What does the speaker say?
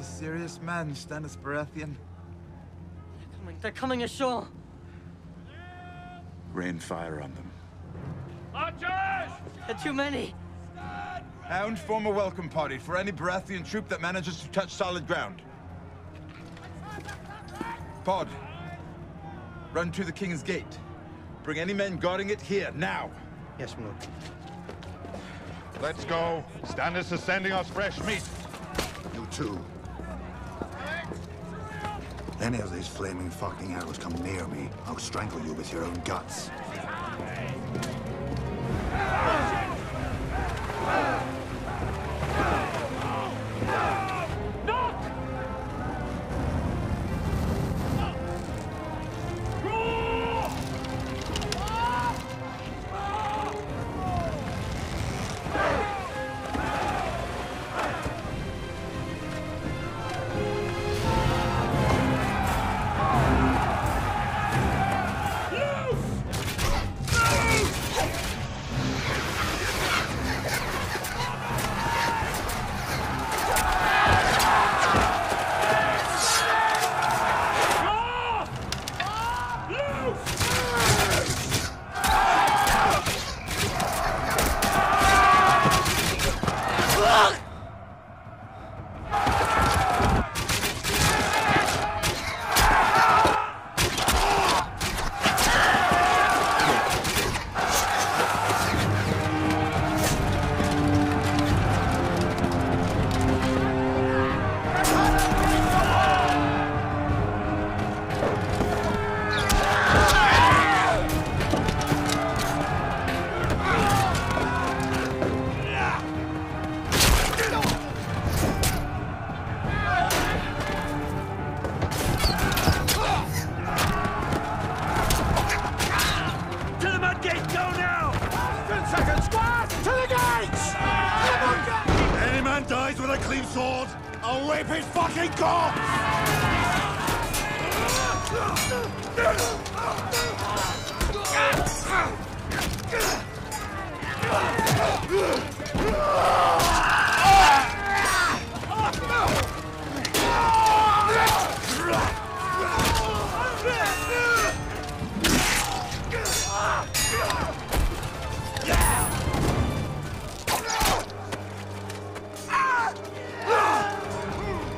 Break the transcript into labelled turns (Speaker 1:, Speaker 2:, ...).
Speaker 1: serious man, Stannis Baratheon.
Speaker 2: They're coming. They're coming ashore.
Speaker 1: Rain fire on them.
Speaker 3: Archers!
Speaker 2: There are too many.
Speaker 1: Hound, form a welcome party for any Baratheon troop that manages to touch solid ground. Pod, run to the King's Gate. Bring any men guarding it here, now.
Speaker 4: Yes, my lord.
Speaker 3: Let's go. Stannis is sending us fresh meat.
Speaker 5: You too. Any of these flaming fucking arrows come near me, I'll strangle you with your own guts.
Speaker 3: To go now!
Speaker 5: Ten seconds! Squad! To the gates! Any man dies with a clean sword, I'll rape his fucking corpse!